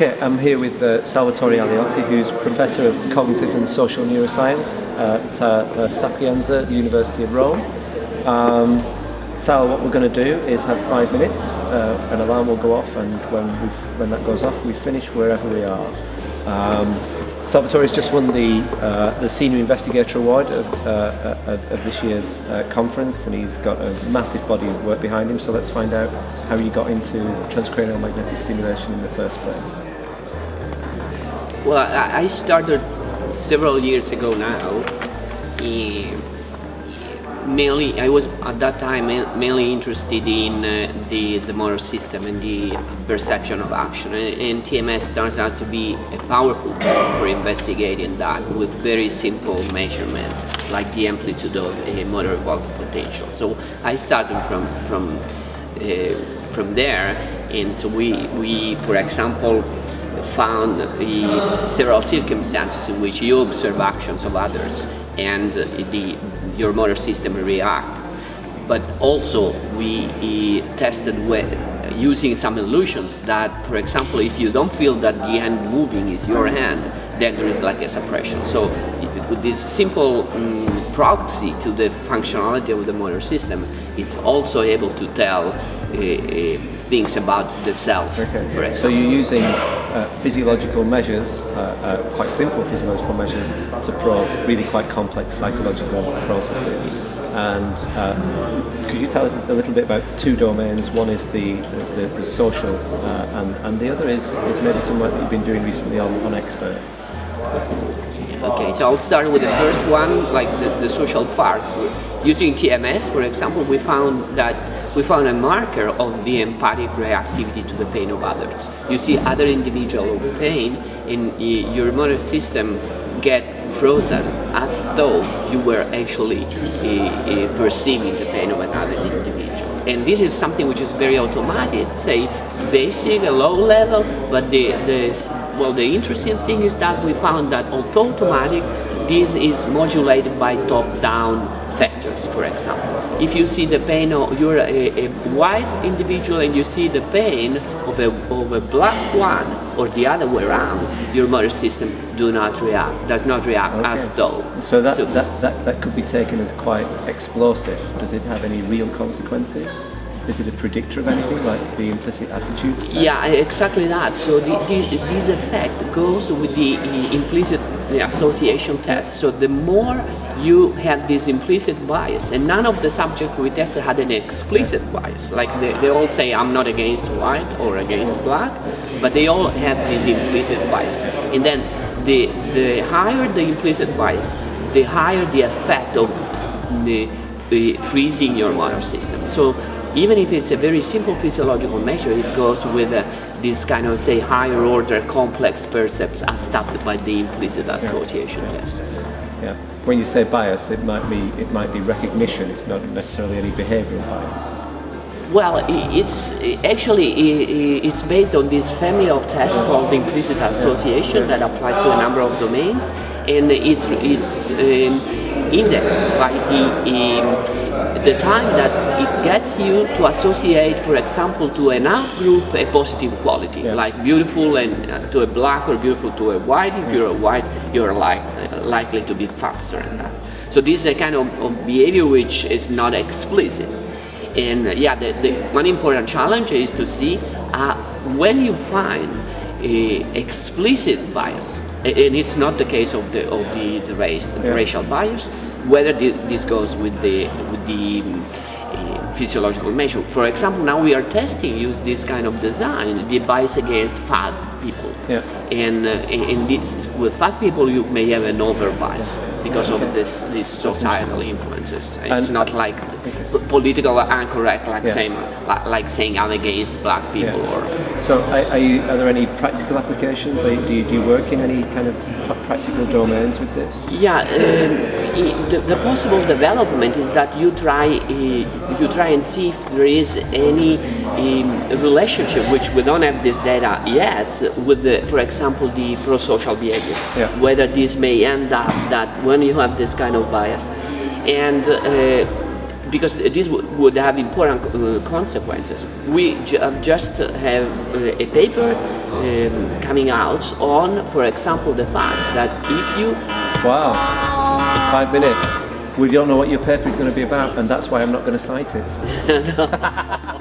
Okay, I'm here with uh, Salvatore Aglioti, who's Professor of Cognitive and Social Neuroscience at uh, Sapienza, University of Rome. Um, Sal, what we're going to do is have five minutes, uh, an alarm will go off, and when, when that goes off, we finish wherever we are. Um, Salvatore has just won the uh, the Senior Investigator Award of, uh, of, of, this year's uh, conference, and he's got a massive body of work behind him. So let's find out how you got into transcranial magnetic stimulation in the first place. Well, I started several years ago now mainly I was at that time mainly interested in uh, the the motor system and the perception of action. And, and, TMS turns out to be a powerful tool for investigating that with very simple measurements like the amplitude of a motor evoked potential. So I started from from uh, from there. And so we we for example found uh, several circumstances in which you observe actions of others and the, your motor system react. But also we tested with, using some illusions that, for example, if you don't feel that the hand moving is your hand, then there is like a suppression. So with this simple um, proxy to the functionality of the motor system, it's also able to tell uh, uh, things about the self. Okay. So you're using uh, physiological measures, uh, uh, quite simple physiological measures, to probe really quite complex psychological processes. And uh, could you tell us a little bit about two domains? One is the the, the social, uh, and and the other is is maybe some work that you've been doing recently on, on experts. Okay, so I'll start with the first one, like the, the social part. Using TMS, for example, we found that we found a marker of the empathic reactivity to the pain of others. You see other individual of pain and your motor system get frozen as though you were actually uh, perceiving the pain of another individual. And this is something which is very automatic, say basic, a low level, but the, the well, the interesting thing is that we found that although automatic, this is modulated by top-down factors, for example. If you see the pain of, you're a, a, white individual and you see the pain of a, of a black one or the other way around, your motor system do not react, does not react okay. as though. So, that, so that, that, that could be taken as quite explosive. Does it have any real consequences? Is it a predictor of anything, like the implicit attitudes? Test? Yeah, exactly that. So the, the, this effect goes with the implicit association test. So the more you had this implicit bias, and none of the subjects we tested had an explicit bias. Like they, they all say, I'm not against white or against black, but they all have this implicit bias. And then the, the higher the implicit bias, the higher the effect of the, the freezing your motor system. So even if it's a very simple physiological measure, it goes with uh, this kind of, say, higher order complex percepts as stopped by the implicit association yeah. test. Yeah. When you say bias, it might be it might be recognition. It's not necessarily any behavioural bias. Well, it's actually it's based on this family of tests called implicit association that applies to a number of domains, and it's it's um, indexed by the um, the time that it gets you to associate, for example, to an group a positive quality, yeah. like beautiful and uh, to a black or beautiful to a white. If you're a white, you're like, uh, likely to be faster. So this is a kind of, of behavior which is not explicit. And uh, yeah, the, the, one important challenge is to see uh, when you find a explicit bias, and it's not the case of the of the, the race, the yeah. racial bias, whether this goes with the with the physiological measure. For example, now we are testing use this kind of design, device against fat people. Yeah. And uh, in this, with fat people, you may have an over bias because of this these societal influences. It's and not like political incorrect, like yeah. saying like, like, saying I'm against black people yeah. or. So, are, are, you, are, there any practical applications? do, you, do you work in any kind of practical domains with this? Yeah, um, the, the, possible development is that you try uh, you try and see if there is any um, relationship, which we don't have this data yet, with the, for example, the pro-social behavior. Yeah. Whether this may end up that when you have this kind of bias, and uh, because this would have important uh, consequences. We just have a paper um, coming out on, for example, the fact that if you Wow. Five minutes. We don't know what your paper is going to be about, and that's why I'm not going to cite it.